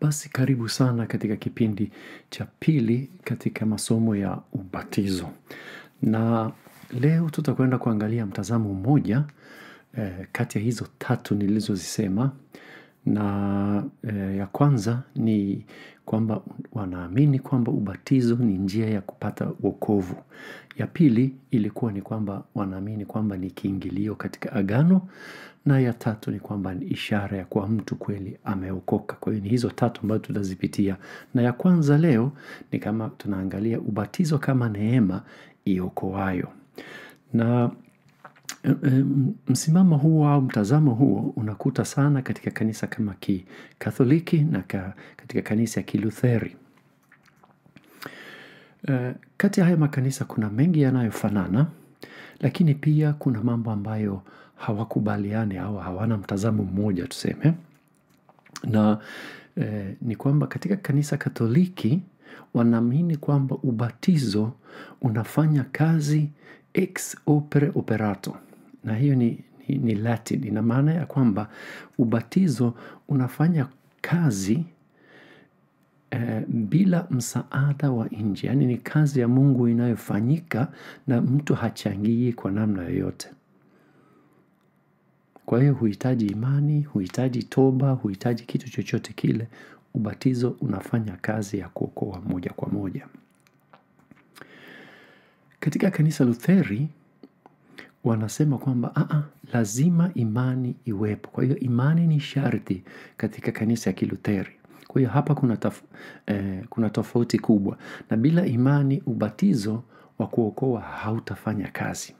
Basi karibu sana katika kipindi cha pili katika masomo ya ubatizo. Na leo tutakwenda kuangalia mtazamo mmoja eh, kati ya hizo tatu nilizozisema. Na eh, ya kwanza ni kwamba wanaamini kwamba ubatizo ni njia ya kupata wokovu. Ya pili ilikuwa ni kwamba wanaamini kwamba ni kiingilio katika agano na ya tatu ni kwamba ni ishara ya kuwa mtu kweli ameokoka. Kwa hiyo ni hizo tatu ambazo tutazipitia. Na ya kwanza leo ni kama tunaangalia ubatizo kama neema iokoayo. Na msimamo huo au mtazamo huo unakuta sana katika kanisa kama kikatholiki na ka, katika kanisa ya kilutheri. Uh, Kati ya haya makanisa kuna mengi yanayofanana, lakini pia kuna mambo ambayo hawakubaliani au hawana mtazamo mmoja tuseme. Na ni kwamba katika kanisa katoliki wanaamini kwamba ubatizo unafanya kazi ex opere operato. Na hiyo ni ni, ni latin ina maana ya kwamba ubatizo unafanya kazi bila msaada wa nje. Yaani ni kazi ya mungu inayofanyika na mtu hachangii kwa namna yoyote. Kwa hiyo huhitaji imani, huhitaji toba, huhitaji kitu chochote kile, ubatizo unafanya kazi ya kuokoa moja kwa moja. Katika kanisa lutheri, wanasema kwamba lazima imani iwepo. Kwa hiyo imani ni sharti katika kanisa ya kilutheri. Kwa hiyo hapa kuna taf, eh, kuna tofauti kubwa. Na bila imani ubatizo wa kuokoa hautafanya kazi.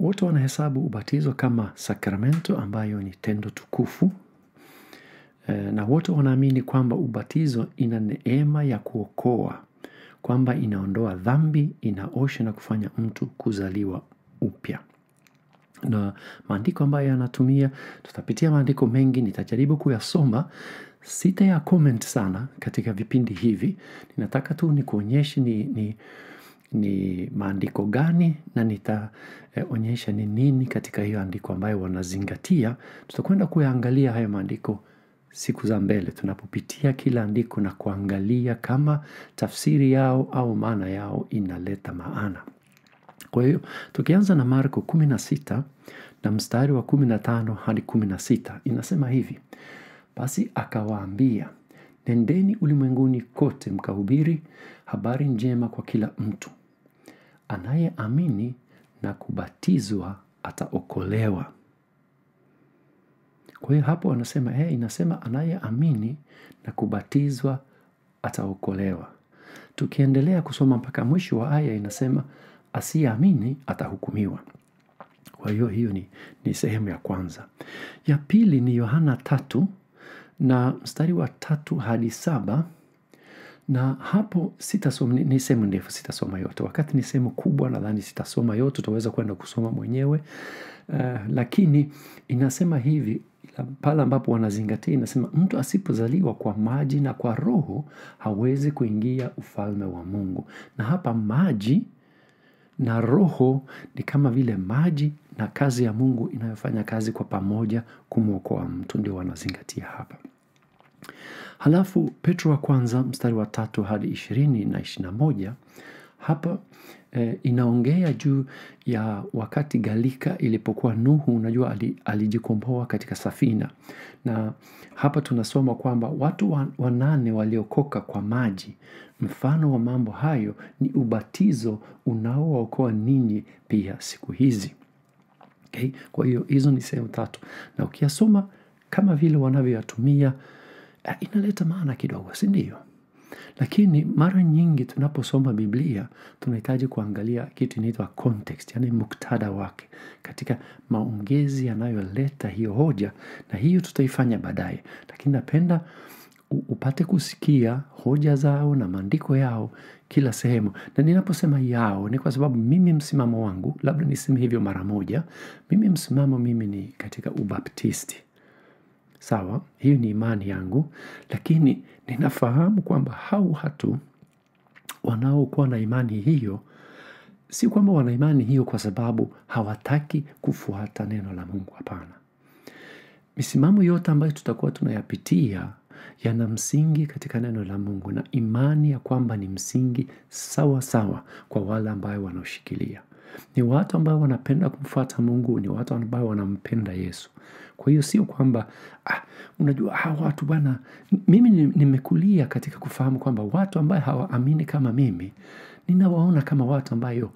Wote wanahesabu ubatizo kama sakramento ambayo ni tendo tukufu. Na wote wanaamini kwamba ubatizo ina neema ya kuokoa. Kwamba inaondoa dhambi, inaosha na kufanya mtu kuzaliwa upya. Na maandiko ambayo yanatumia, tutapitia maandiko mengi, nitajaribu kuyasoma, sita ya comment sana katika vipindi hivi. Ninataka tu nikuonyeshe ni ni, ni maandiko gani na nitaonyesha ni nini katika hiyo andiko ambayo wanazingatia. Tutakwenda kuyaangalia hayo maandiko siku za mbele. Tunapopitia kila andiko na kuangalia kama tafsiri yao au maana yao inaleta maana. Kwa hiyo, tukianza na Marko kumi na sita na mstari wa kumi na tano hadi kumi na sita inasema hivi. Basi akawaambia, nendeni ulimwenguni kote mkahubiri habari njema kwa kila mtu. Anayeamini na kubatizwa ataokolewa. Kwa hiyo hapo wanasema, inasema anayeamini na kubatizwa ataokolewa. Tukiendelea kusoma mpaka mwisho wa aya inasema asiyeamini atahukumiwa. Kwa hiyo hiyo ni ni sehemu ya kwanza. Ya pili ni Yohana tatu na mstari wa tatu hadi saba na hapo sitasoma ni ni sehemu ndefu sitasoma yote. Wakati ni sehemu kubwa nadhani sitasoma yote utaweza kwenda kusoma mwenyewe. Uh, Lakini inasema hivi pale ambapo wanazingatia inasema mtu asipozaliwa kwa maji na kwa roho hawezi kuingia ufalme wa mungu. Na hapa maji na roho ni kama vile maji na kazi ya mungu inayofanya kazi kwa pamoja kumwokoa mtu ndio wanazingatia hapa. Halafu Petro wa kwanza mstari wa tatu hadi ishirini na ishirini na moja hapa inaongea juu ya wakati galika ilipokuwa Nuhu unajua alijikomboa katika safina. Na hapa tunasoma kwamba watu wanane waliokoka kwa maji. Mfano wa mambo hayo ni ubatizo unaowaokoa ninyi pia siku hizi. Okay? Kwa hiyo hizo ni sehemu tatu. Na ukiyasoma kama vile wanavyoyatumia inaleta maana kidogo si ndio? Lakini mara nyingi tunaposoma biblia tunahitaji kuangalia kitu inaitwa context. yani muktada wake katika maongezi yanayoleta hiyo hoja na hiyo tutaifanya baadaye. Lakini napenda upate kusikia hoja zao na maandiko yao kila sehemu. Na ninaposema yao ni kwa sababu mimi msimamo wangu labda niseme hivyo mara moja. Mimi msimamo mimi ni katika ubaptisti. Sawa, hiyo ni imani yangu. Lakini ninafahamu kwamba hao watu wanaokuwa na imani hiyo si kwamba wana imani hiyo kwa sababu hawataki kufuata neno la mungu hapana. misimamo yote ambayo tutakuwa tunayapitia yana msingi katika neno la Mungu na imani ya kwamba ni msingi sawa sawa kwa wale ambayo wanaoshikilia. Ni watu ambao wanapenda kumfuata Mungu, ni watu ambao wanampenda Yesu. Kwa hiyo sio kwamba ah, unajua hawa watu bwana, mimi nimekulia katika kufahamu kwamba watu ambao hawaamini kama mimi, ninawaona kama watu ambayo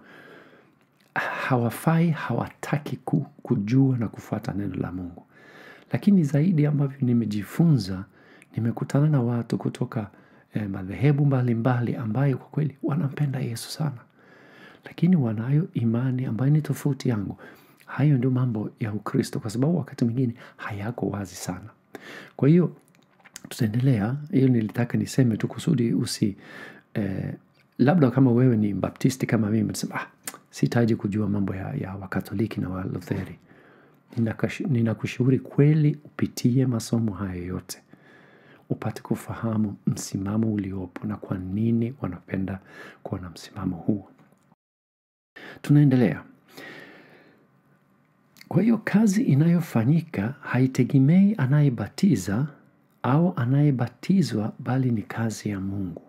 hawafai, hawataki kujua na kufuata neno la Mungu. Lakini zaidi ambavyo nimejifunza, nimekutana na watu kutoka eh, madhehebu mbalimbali ambayo kwa kweli wanampenda Yesu sana. Lakini wanayo imani ambayo ni tofauti yangu. Hayo ndio mambo ya Ukristo kwa sababu wakati mwingine hayako wazi sana. Kwa hiyo tutaendelea, hiyo nilitaka niseme tu kusudi usi eh, labda kama wewe ni mbaptisti kama mimi nasema ah, sihitaji kujua mambo ya, ya wakatoliki na walutheri. Ninakushauri kweli upitie masomo hayo yote upate kufahamu msimamo uliopo na kwa nini wanapenda kuwa na msimamo huo. Tunaendelea. Kwa hiyo kazi inayofanyika haitegemei anayebatiza au anayebatizwa bali ni kazi ya Mungu.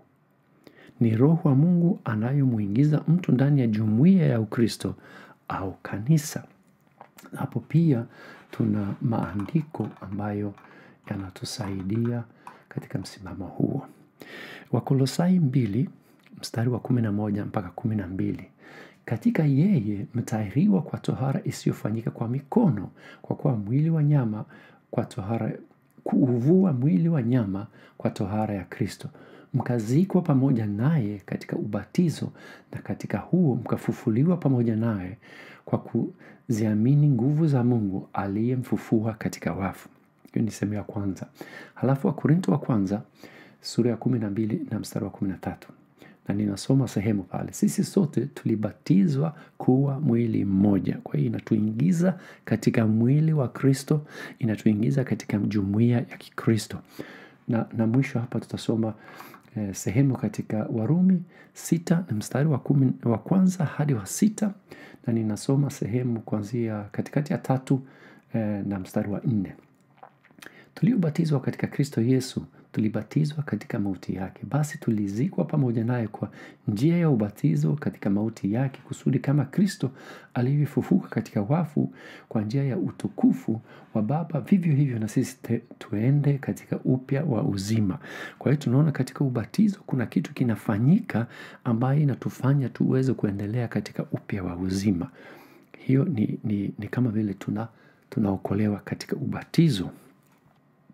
Ni roho wa Mungu anayomwingiza mtu ndani ya jumuiya ya Ukristo au kanisa. Hapo pia tuna maandiko ambayo yanatusaidia katika msimamo huo. Wakolosai mbili mstari wa kumi na moja mpaka kumi na mbili. Katika yeye mtahiriwa kwa tohara isiyofanyika kwa mikono, kwa kuwa mwili wa nyama kwa tohara kuuvua mwili wa nyama kwa tohara ya Kristo, mkazikwa pamoja naye katika ubatizo, na katika huo mkafufuliwa pamoja naye kwa kuziamini nguvu za Mungu aliyemfufua katika wafu. Hiyo ni sehemu ya kwanza. Halafu Wakorinto wa kwanza sura ya kumi na mbili na mstari wa kumi na tatu na ninasoma sehemu pale. Sisi sote tulibatizwa kuwa mwili mmoja. Kwa hiyo inatuingiza katika mwili wa Kristo, inatuingiza katika jumuiya ya Kikristo. Na, na mwisho hapa tutasoma eh, sehemu katika Warumi sita na mstari wa, kumi, wa kwanza hadi wa sita na ninasoma sehemu kuanzia katikati ya tatu eh, na mstari wa nne. Tuliobatizwa katika Kristo Yesu tulibatizwa katika mauti yake. Basi tulizikwa pamoja naye kwa njia ya ubatizo katika mauti yake, kusudi kama Kristo alivyofufuka katika wafu kwa njia ya utukufu wa Baba, vivyo hivyo na sisi tuende katika upya wa uzima. Kwa hiyo tunaona katika ubatizo kuna kitu kinafanyika ambayo inatufanya tuweze kuendelea katika upya wa uzima. Hiyo ni, ni, ni kama vile tuna tunaokolewa katika ubatizo.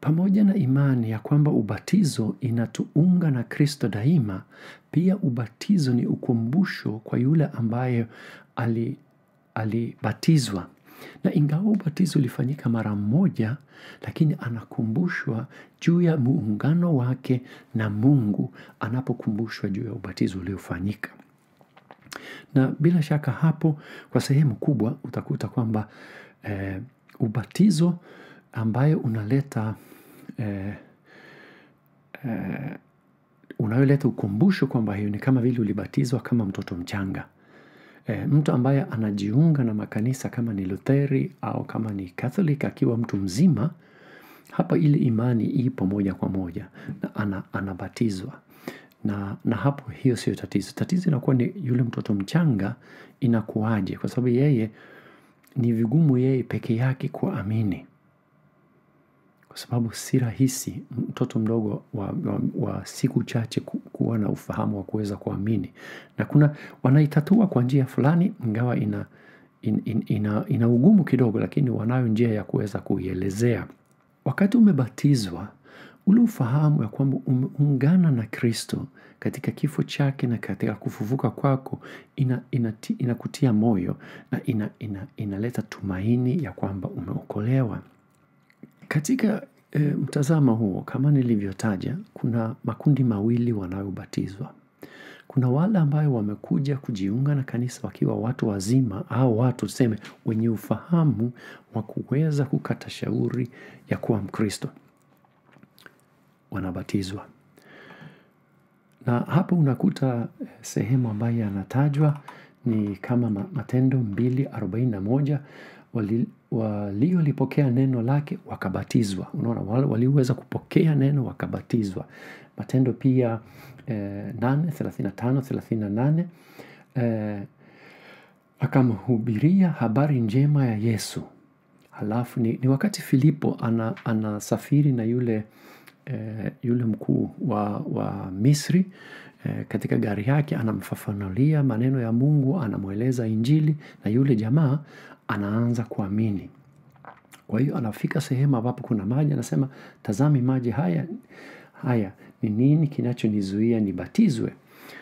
Pamoja na imani ya kwamba ubatizo inatuunga na Kristo daima, pia ubatizo ni ukumbusho kwa yule ambaye alibatizwa. ali Na ingawa ubatizo ulifanyika mara moja, lakini anakumbushwa juu ya muungano wake na Mungu anapokumbushwa juu ya ubatizo uliofanyika. Na bila shaka hapo kwa sehemu kubwa utakuta kwamba eh, ubatizo ambayo unaleta eh, eh, unayoleta ukumbusho kwamba hiyo ni kama vile ulibatizwa kama mtoto mchanga. E, mtu ambaye anajiunga na makanisa kama ni Lutheri au kama ni Catholic akiwa mtu mzima, hapa ile imani ipo moja kwa moja na ana, anabatizwa na, na hapo hiyo sio tatizo. Tatizo inakuwa ni yule mtoto mchanga inakuwaje, kwa sababu yeye ni vigumu yeye peke yake kuamini kwa sababu si rahisi mtoto mdogo wa, wa, wa siku chache kuwa na ufahamu wa kuweza kuamini, na kuna wanaitatua kwa njia fulani, ingawa ina, in, in, ina, ina ugumu kidogo, lakini wanayo njia ya kuweza kuielezea. Wakati umebatizwa, ule ufahamu ya kwamba umeungana na Kristo katika kifo chake na katika kufufuka kwako inakutia ina, ina moyo na ina, ina, inaleta tumaini ya kwamba umeokolewa. Katika e, mtazamo huo kama nilivyotaja, kuna makundi mawili wanayobatizwa. Kuna wale ambayo wamekuja kujiunga na kanisa wakiwa watu wazima au watu tuseme wenye ufahamu wa kuweza kukata shauri ya kuwa Mkristo, wanabatizwa. Na hapo unakuta sehemu ambayo yanatajwa ni kama Matendo mbili arobaini na moja waliolipokea neno lake wakabatizwa. Unaona, waliweza kupokea neno wakabatizwa. Matendo pia eh, 8, 35, 38 eh, akamhubiria habari njema ya Yesu. Halafu ni, ni wakati Filipo anasafiri ana na yule eh, yule mkuu wa, wa Misri eh, katika gari yake anamfafanulia maneno ya Mungu, anamweleza Injili na yule jamaa anaanza kuamini. Kwa hiyo anafika sehemu ambapo kuna maji, anasema tazami maji haya haya, ni nini kinachonizuia nibatizwe?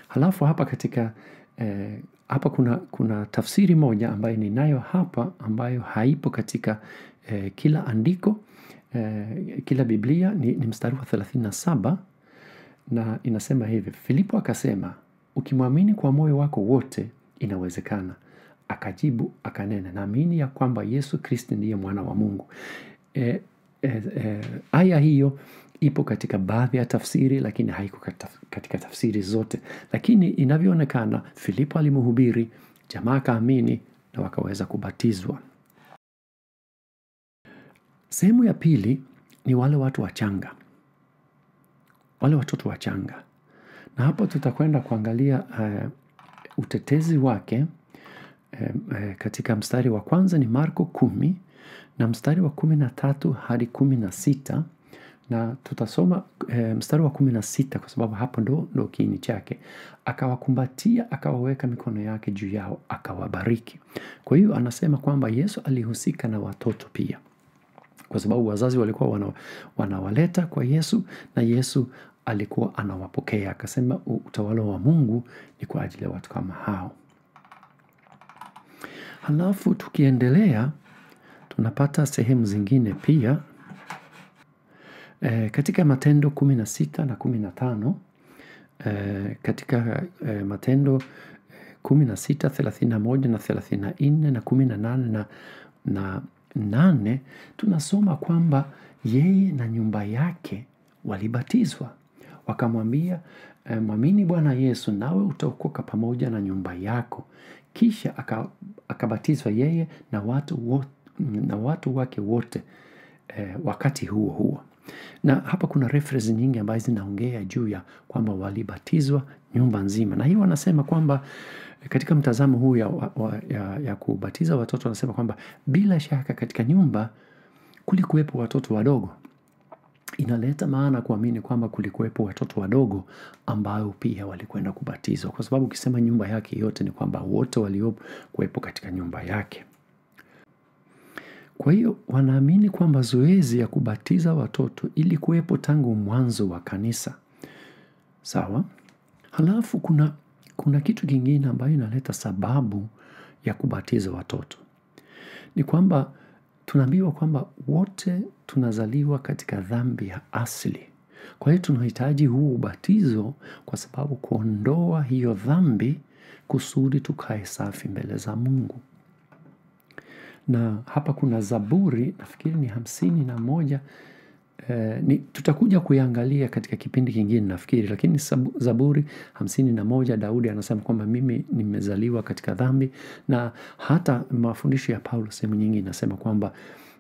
Halafu hapa katika eh, hapa kuna, kuna tafsiri moja ambayo ninayo hapa ambayo haipo katika eh, kila andiko eh, kila Biblia ni, ni mstari wa 37 na inasema hivi: Filipo akasema, ukimwamini kwa moyo wako wote inawezekana. Akajibu akanena, naamini ya kwamba Yesu Kristo ndiye mwana wa Mungu. E, e, e, aya hiyo ipo katika baadhi ya tafsiri, lakini haiko katika tafsiri zote. Lakini inavyoonekana, Filipo alimhubiri, jamaa akaamini na wakaweza kubatizwa. Sehemu ya pili ni wale watu wachanga, wale watoto wachanga, na hapo tutakwenda kuangalia uh, utetezi wake uh, katika mstari wa kwanza ni Marko kumi na mstari wa kumi na tatu hadi kumi na sita na tutasoma e, mstari wa kumi na sita kwa sababu hapo ndo, ndo kiini chake. Akawakumbatia, akawaweka mikono yake juu yao, akawabariki. Kwa hiyo anasema kwamba Yesu alihusika na watoto pia, kwa sababu wazazi walikuwa wana, wanawaleta kwa Yesu na Yesu alikuwa anawapokea. Akasema utawala wa Mungu ni kwa ajili ya watu kama hao. Halafu tukiendelea tunapata sehemu zingine pia E, katika Matendo kumi na sita na kumi na tano e, katika e, Matendo kumi na sita thelathini na moja na thelathini na nne na kumi na nane na, na nane tunasoma kwamba yeye na nyumba yake walibatizwa, wakamwambia mwamini Bwana Yesu nawe utaokoka pamoja na nyumba yako. Kisha akabatizwa yeye na watu, na watu wake wote e, wakati huo huo na hapa kuna reference nyingi ambazo zinaongea juu ya kwamba walibatizwa nyumba nzima, na hii wanasema kwamba katika mtazamo huu ya, wa, ya, ya kubatiza watoto wanasema kwamba bila shaka katika nyumba kulikuwepo watoto wadogo. Inaleta maana kuamini kwamba kulikuwepo watoto wadogo ambao pia walikwenda kubatizwa, kwa sababu ukisema nyumba yake yote ni kwamba wote waliokuwepo katika nyumba yake. Kwa hiyo wanaamini kwamba zoezi ya kubatiza watoto ilikuwepo tangu mwanzo wa kanisa. Sawa? Halafu kuna, kuna kitu kingine ambayo inaleta sababu ya kubatiza watoto. Ni kwamba tunaambiwa kwamba wote tunazaliwa katika dhambi ya asili. Kwa hiyo tunahitaji huu ubatizo kwa sababu kuondoa hiyo dhambi kusudi tukae safi mbele za Mungu na hapa kuna Zaburi nafikiri ni hamsini na moja eh, ni, tutakuja kuiangalia katika kipindi kingine nafikiri, lakini sabu, Zaburi hamsini na moja Daudi anasema kwamba mimi nimezaliwa katika dhambi, na hata mafundisho ya Paulo sehemu nyingi inasema kwamba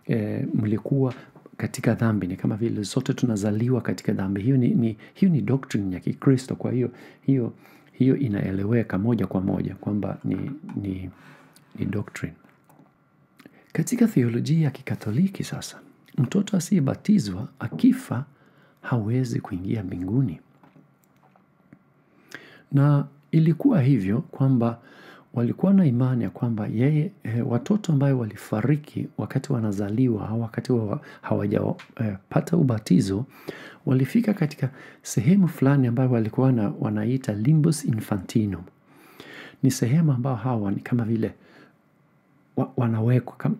eh, mlikuwa katika dhambi. Ni kama vile sote tunazaliwa katika dhambi. Hiyo ni, ni, hiyo ni doctrine ya Kikristo. Kwa hiyo hiyo, hiyo inaeleweka moja kwa moja kwamba ni, ni, ni doctrine. Katika theolojia ya Kikatoliki sasa, mtoto asiyebatizwa akifa hawezi kuingia mbinguni, na ilikuwa hivyo kwamba walikuwa na imani ya kwamba yeye e, watoto ambayo walifariki wakati wanazaliwa au wakati wa, hawajapata e, ubatizo walifika katika sehemu fulani ambayo walikuwa na, wanaita limbus infantinum. Ni sehemu ambayo hawa ni kama vile wa, wanawekwa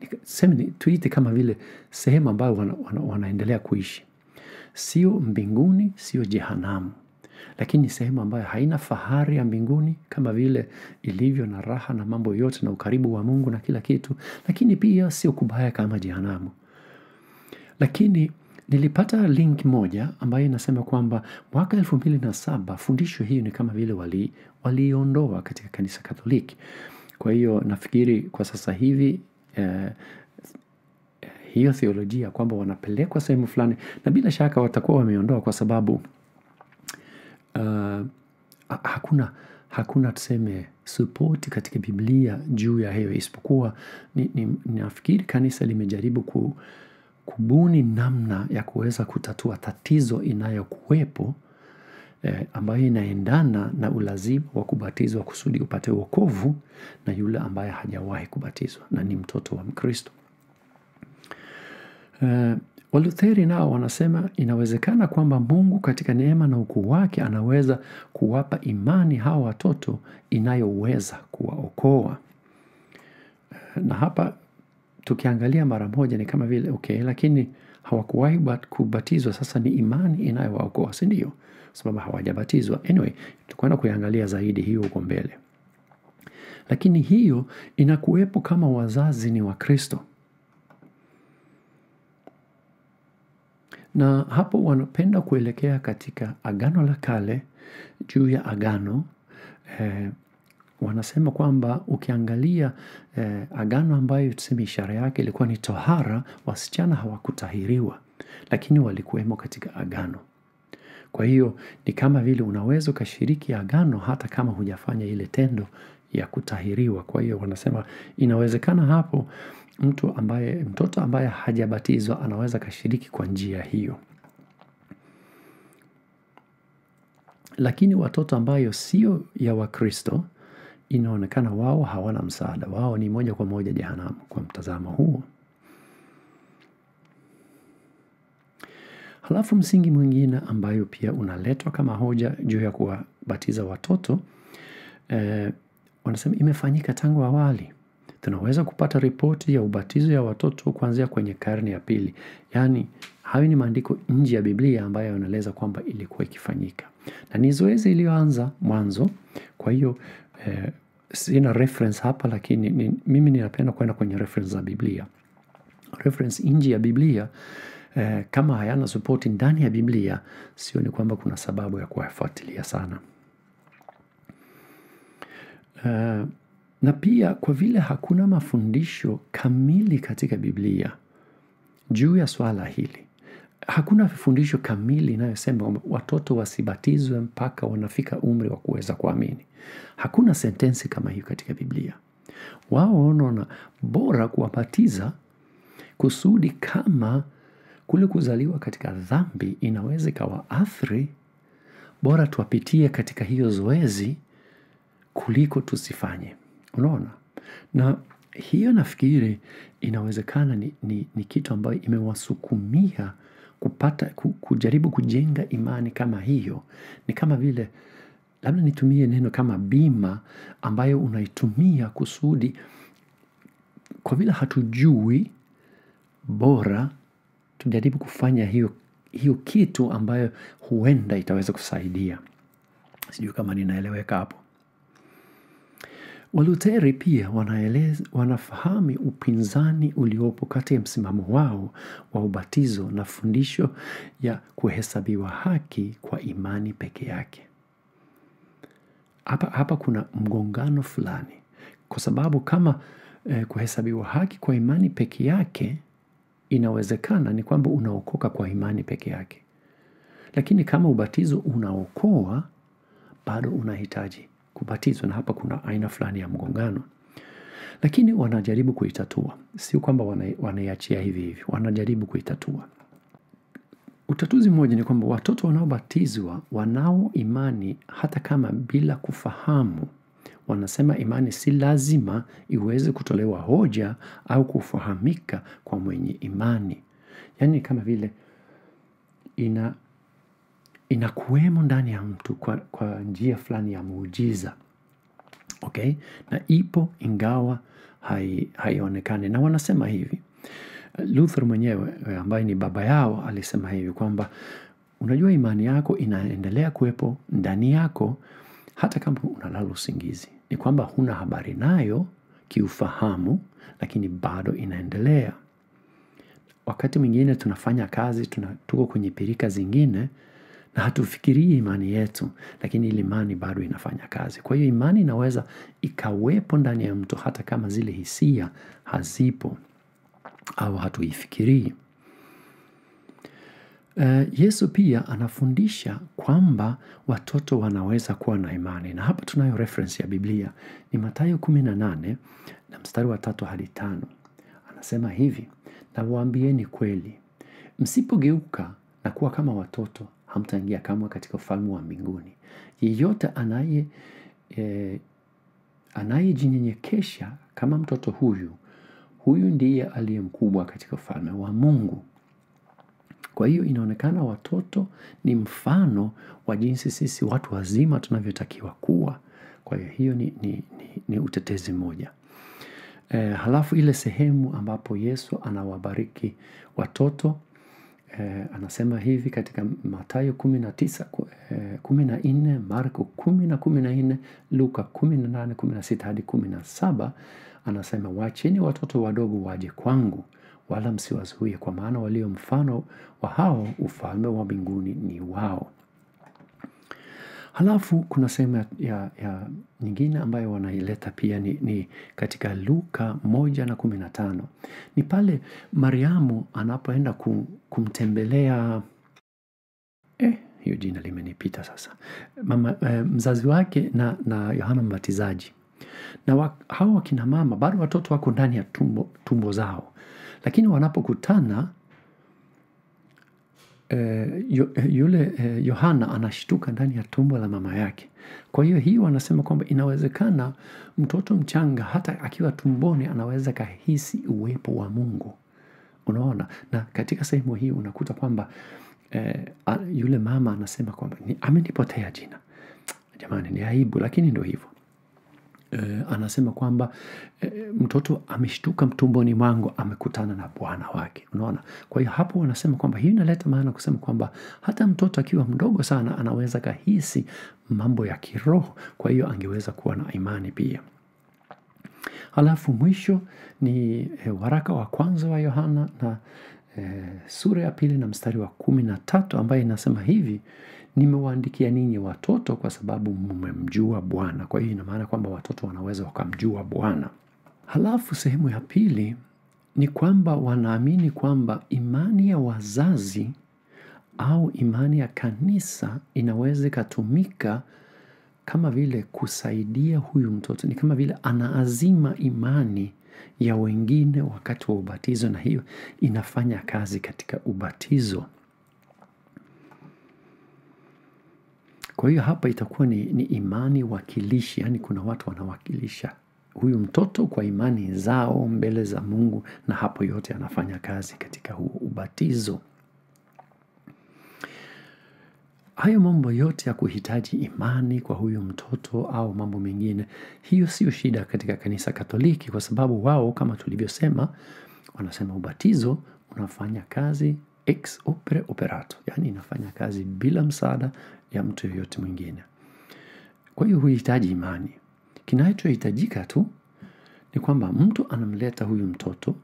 tuite kama vile sehemu ambayo wana, wana, wanaendelea kuishi, sio mbinguni, sio jehanamu, lakini sehemu ambayo haina fahari ya mbinguni kama vile ilivyo na raha na mambo yote na ukaribu wa Mungu na kila kitu, lakini pia sio kubaya kama jehanamu. Lakini nilipata link moja ambayo inasema kwamba mwaka elfu mbili na saba fundisho hiyo ni kama vile waliondoa wali katika kanisa Katoliki. Kwa hiyo nafikiri kwa sasa hivi eh, hiyo theolojia kwamba wanapelekwa sehemu fulani na bila shaka watakuwa wameondoa kwa sababu uh, hakuna hakuna tuseme support katika biblia juu ya hiyo isipokuwa nafikiri kanisa limejaribu ku, kubuni namna ya kuweza kutatua tatizo inayokuwepo eh, ambayo inaendana na ulazima wa kubatizwa kusudi upate wokovu na yule ambaye hajawahi kubatizwa na ni mtoto wa mkristo Uh, Walutheri nao wanasema inawezekana kwamba Mungu katika neema na ukuu wake anaweza kuwapa imani hawa watoto inayoweza kuwaokoa. Uh, na hapa tukiangalia mara moja ni kama vile okay, lakini hawakuwahi kubatizwa, sasa ni imani inayowaokoa, sindio? Sababu hawajabatizwa. Anyway, tukuenda kuiangalia zaidi hiyo huko mbele, lakini hiyo inakuwepo kama wazazi ni Wakristo. na hapo wanapenda kuelekea katika agano la kale juu ya agano eh, wanasema kwamba ukiangalia eh, agano ambayo tuseme ishara yake ilikuwa ni tohara wasichana hawakutahiriwa lakini walikuwemo katika agano. Kwa hiyo ni kama vile unaweza ukashiriki agano hata kama hujafanya ile tendo ya kutahiriwa. Kwa hiyo wanasema inawezekana hapo mtu ambaye mtoto ambaye hajabatizwa anaweza akashiriki kwa njia hiyo. Lakini watoto ambayo sio ya wakristo inaonekana wao hawana msaada. Wao ni moja kwa moja jehanamu kwa mtazamo huo. Halafu msingi mwingine ambayo pia unaletwa kama hoja juu ya kuwabatiza watoto eh, wanasema imefanyika tangu awali. Tunaweza kupata ripoti ya ubatizo ya watoto kuanzia kwenye karne ya pili. Yaani hayo ni maandiko nje ya biblia ambayo yanaeleza kwamba ilikuwa ikifanyika. Na ni zoezi iliyoanza mwanzo. Kwa hiyo eh, sina reference hapa lakini ni, mimi ninapenda kwenda kwenye reference za biblia. Reference nje ya biblia eh, kama hayana supoti ndani ya biblia sio ni kwamba kuna sababu ya kuwafuatilia sana. Uh, na pia kwa vile hakuna mafundisho kamili katika biblia juu ya swala hili hakuna fundisho kamili inayosema kwamba watoto wasibatizwe mpaka wanafika umri wa kuweza kuamini. Hakuna sentensi kama hiyo katika biblia. Wao wanaona bora kuwabatiza kusudi kama kule kuzaliwa katika dhambi inaweza ikawaathiri bora tuwapitie katika hiyo zoezi kuliko tusifanye. Unaona? Na hiyo nafikiri inawezekana ni, ni, ni kitu ambayo imewasukumia kupata kujaribu kujenga imani kama hiyo ni kama vile labda nitumie neno kama bima ambayo unaitumia kusudi kwa vile hatujui bora tujaribu kufanya hiyo hiyo kitu ambayo huenda itaweza kusaidia. Sijui kama ninaeleweka hapo waluteri pia wanaeleza, wanafahami upinzani uliopo kati ya msimamo wao wa ubatizo na fundisho ya kuhesabiwa haki kwa imani peke yake. Hapa, hapa kuna mgongano fulani. Kwa sababu kama eh, kuhesabiwa haki kwa imani peke yake inawezekana ni kwamba unaokoka kwa imani peke yake. Lakini kama ubatizo unaokoa bado unahitaji kubatizwa na hapa kuna aina fulani ya mgongano. Lakini wanajaribu kuitatua. Sio kwamba wanaiachia hivi hivi. Wanajaribu kuitatua. Utatuzi mmoja ni kwamba watoto wanaobatizwa wanao imani hata kama bila kufahamu. Wanasema imani si lazima iweze kutolewa hoja au kufahamika kwa mwenye imani. Yaani kama vile ina inakuwemo ndani ya mtu kwa, kwa njia fulani ya muujiza okay? Na ipo ingawa haionekani. Hai na wanasema hivi luther mwenyewe ambaye ni baba yao alisema hivi kwamba unajua imani yako inaendelea kuwepo ndani yako hata kama unalala usingizi. Ni kwamba huna habari nayo kiufahamu lakini bado inaendelea. Wakati mwingine tunafanya kazi tuna, tuko kwenye pirika zingine na hatufikirii imani yetu, lakini ile imani bado inafanya kazi. Kwa hiyo imani inaweza ikawepo ndani ya mtu hata kama zile hisia hazipo au hatuifikirii. Uh, Yesu pia anafundisha kwamba watoto wanaweza kuwa na imani, na hapa tunayo reference ya Biblia ni na nane na mstari wa tatu hadi tano. Anasema hivi, nawaambieni kweli, msipogeuka na kuwa kama watoto, hamtaingia kamwe katika ufalme wa mbinguni. Yeyote anaye eh, anayejinyenyekesha kama mtoto huyu, huyu ndiye aliye mkubwa katika ufalme wa Mungu. Kwa hiyo inaonekana watoto ni mfano wa jinsi sisi watu wazima tunavyotakiwa kuwa. Kwa hiyo hiyo ni, ni, ni, ni utetezi mmoja. E, halafu ile sehemu ambapo Yesu anawabariki watoto e, anasema hivi katika Mathayo kumi na tisa kumi na nne Marko kumi na kumi na nne Luka kumi na nane kumi na sita hadi kumi na saba anasema wacheni watoto wadogo waje kwangu wala msiwazuie, kwa maana walio mfano wa hao ufalme wa mbinguni ni wao. Halafu kuna sehemu ya, ya, nyingine ambayo wanaileta pia ni, ni katika Luka moja na kumi na tano. Ni pale Mariamu anapoenda kum, kumtembelea eh, hiyo jina limenipita sasa. Mama, eh, mzazi wake na, na Yohana Mbatizaji. Na wa, hawa wakina mama bado watoto wako ndani ya tumbo, tumbo zao. Lakini wanapokutana eh, yule eh, Yohana anashtuka ndani ya tumbo la mama yake. Kwa hiyo hii wanasema kwamba inawezekana mtoto mchanga hata akiwa tumboni anaweza kahisi uwepo wa Mungu. Unaona, na katika sehemu hii unakuta kwamba eh, yule mama anasema kwamba amenipotea jina. Jamani, ni aibu, lakini ndo hivyo. Uh, anasema kwamba eh, mtoto ameshtuka mtumboni mwangu amekutana na bwana wake. Unaona, kwa hiyo hapo wanasema kwamba hii inaleta maana kusema kwamba hata mtoto akiwa mdogo sana anaweza kahisi mambo ya kiroho, kwa hiyo angeweza kuwa na imani pia. Halafu mwisho ni eh, waraka wa kwanza wa Yohana na eh, sura ya pili na mstari wa kumi na tatu ambaye inasema hivi nimewaandikia ninyi watoto kwa sababu mmemjua Bwana. Kwa hiyo ina maana kwamba watoto wanaweza wakamjua Bwana. Halafu sehemu ya pili ni kwamba wanaamini kwamba imani ya wazazi au imani ya kanisa inaweza ikatumika kama vile kusaidia huyu mtoto, ni kama vile anaazima imani ya wengine wakati wa ubatizo, na hiyo inafanya kazi katika ubatizo. Kwa hiyo hapa itakuwa ni, ni imani wakilishi, yaani kuna watu wanawakilisha huyu mtoto kwa imani zao mbele za Mungu, na hapo yote anafanya kazi katika huo ubatizo. Hayo mambo yote ya kuhitaji imani kwa huyu mtoto au mambo mengine, hiyo sio shida katika kanisa Katoliki, kwa sababu wao kama tulivyosema, wanasema ubatizo unafanya kazi ex opere operato, yaani inafanya kazi bila msaada ya mtu yoyote mwingine. Kwa hiyo huhitaji imani. Kinachohitajika tu ni kwamba mtu anamleta huyu mtoto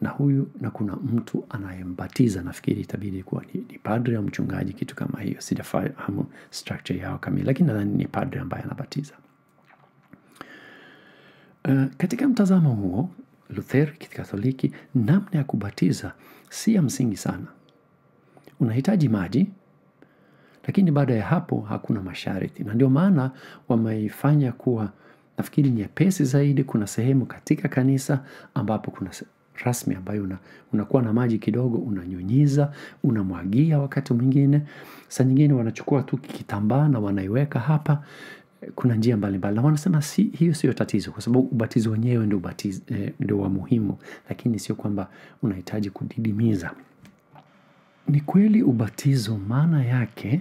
na huyu na kuna mtu anayembatiza. Nafikiri itabidi kuwa ni, ni padre au mchungaji, kitu kama hiyo. Sijafahamu structure yao kamili, lakini nadhani ni padre ambaye anabatiza. Uh, katika mtazamo huo Lutheri kikatholiki namna ya kubatiza si ya msingi sana. Unahitaji maji, lakini baada ya hapo hakuna masharti, na ndio maana wameifanya kuwa nafikiri nyepesi zaidi. Kuna sehemu katika kanisa ambapo kuna rasmi ambayo una, unakuwa na maji kidogo, unanyunyiza, unamwagia. Wakati mwingine, sa nyingine wanachukua tu kitambaa na wanaiweka hapa. Kuna njia mbalimbali na wanasema si, hiyo siyo tatizo, kwa sababu ubatizo wenyewe ndio eh, wa muhimu, lakini sio kwamba unahitaji kudidimiza. Ni kweli ubatizo maana yake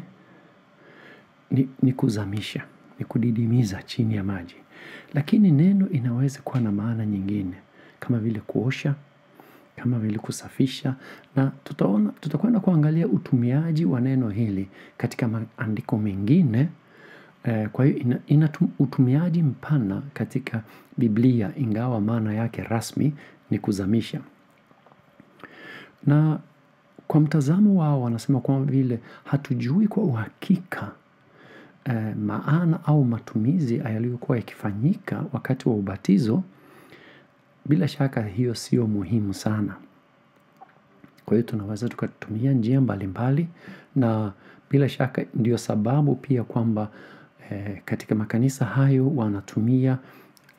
ni, ni kuzamisha, ni kudidimiza chini ya maji, lakini neno inaweza kuwa na maana nyingine kama vile kuosha, kama vile kusafisha, na tutaona tutakwenda kuangalia utumiaji wa neno hili katika maandiko mengine. Eh, kwa hiyo ina, ina utumiaji mpana katika Biblia, ingawa maana yake rasmi ni kuzamisha. Na kwa mtazamo wao wanasema kwamba vile hatujui kwa uhakika eh, maana au matumizi yaliyokuwa yakifanyika wakati wa ubatizo, bila shaka hiyo sio muhimu sana. Kwa hiyo tunaweza tukatumia njia mbalimbali mbali, na bila shaka ndio sababu pia kwamba eh, katika makanisa hayo wanatumia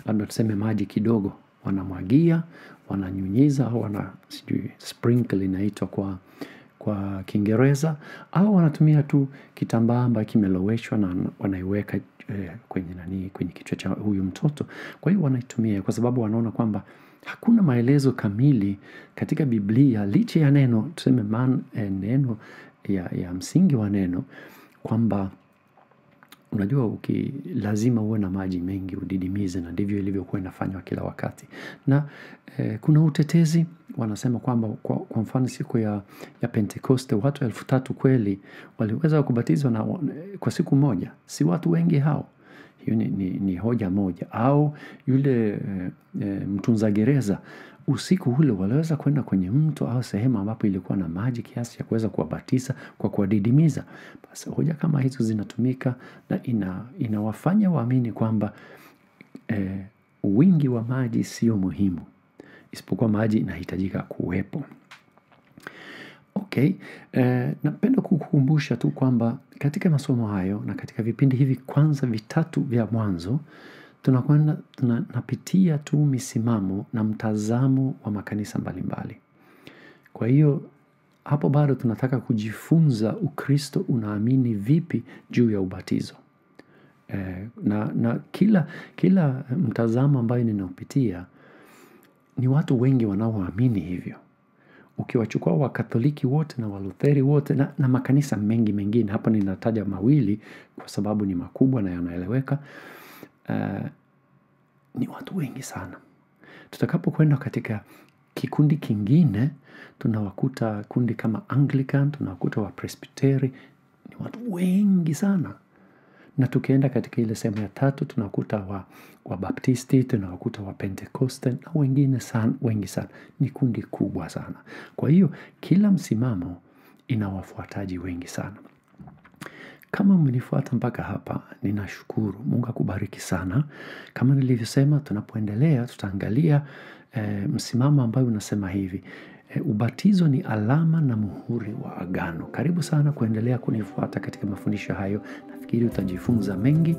labda tuseme maji kidogo, wanamwagia, wananyunyiza au wana sijui sprinkle inaitwa kwa kwa Kiingereza au wanatumia tu kitambaa ambayo kimeloweshwa na wanaiweka eh, kwenye nani kwenye kichwa cha huyu mtoto. Kwa hiyo wanaitumia kwa sababu wanaona kwamba hakuna maelezo kamili katika Biblia licha ya neno tuseme man, eh, neno ya, ya msingi wa neno kwamba unajua uki lazima uwe na maji mengi udidimize, na ndivyo ilivyokuwa inafanywa kila wakati. Na eh, kuna utetezi wanasema kwamba kwa, kwa mfano siku ya, ya Pentekoste watu elfu tatu kweli waliweza kubatizwa na, kwa siku moja. Si watu wengi hao? Hiyo ni, ni, ni hoja moja. Au yule eh, eh, mtunza gereza usiku ule waliweza kwenda kwenye mto au sehemu ambapo ilikuwa na maji kiasi ya kuweza kuwabatiza kwa kuwadidimiza. Basi hoja kama hizo zinatumika na ina, inawafanya waamini kwamba eh, wingi wa maji sio muhimu, isipokuwa maji inahitajika kuwepo. Okay, eh, napenda kukukumbusha tu kwamba katika masomo hayo na katika vipindi hivi kwanza vitatu vya mwanzo tunakwenda tunapitia tu misimamo na mtazamo wa makanisa mbalimbali. mbali. Kwa hiyo hapo bado tunataka kujifunza Ukristo unaamini vipi juu ya ubatizo. Eh, na, na kila, kila mtazamo ambayo ninapitia ni watu wengi wanaoamini hivyo. Ukiwachukua wakatholiki wote na walutheri wote na, na makanisa mengi mengine, hapa ninataja mawili kwa sababu ni makubwa na yanaeleweka. Uh, ni watu wengi sana. Tutakapokwenda katika kikundi kingine, tunawakuta kundi kama Anglican, tunawakuta wapresbiteri ni watu wengi sana. Na tukienda katika ile sehemu ya tatu, tunakuta wa, wa Baptisti, tunawakuta wa Pentekoste na wengine sana, wengi sana. Ni kundi kubwa sana. Kwa hiyo, kila msimamo ina wafuataji wengi sana. Kama umenifuata mpaka hapa, ninashukuru. Mungu akubariki sana. Kama nilivyosema, tunapoendelea, tutaangalia e, msimamo ambayo unasema hivi. E, ubatizo ni alama na muhuri wa agano. Karibu sana kuendelea kunifuata katika mafundisho hayo. Nafikiri utajifunza mengi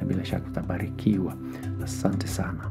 na bila shaka utabarikiwa. Asante sana.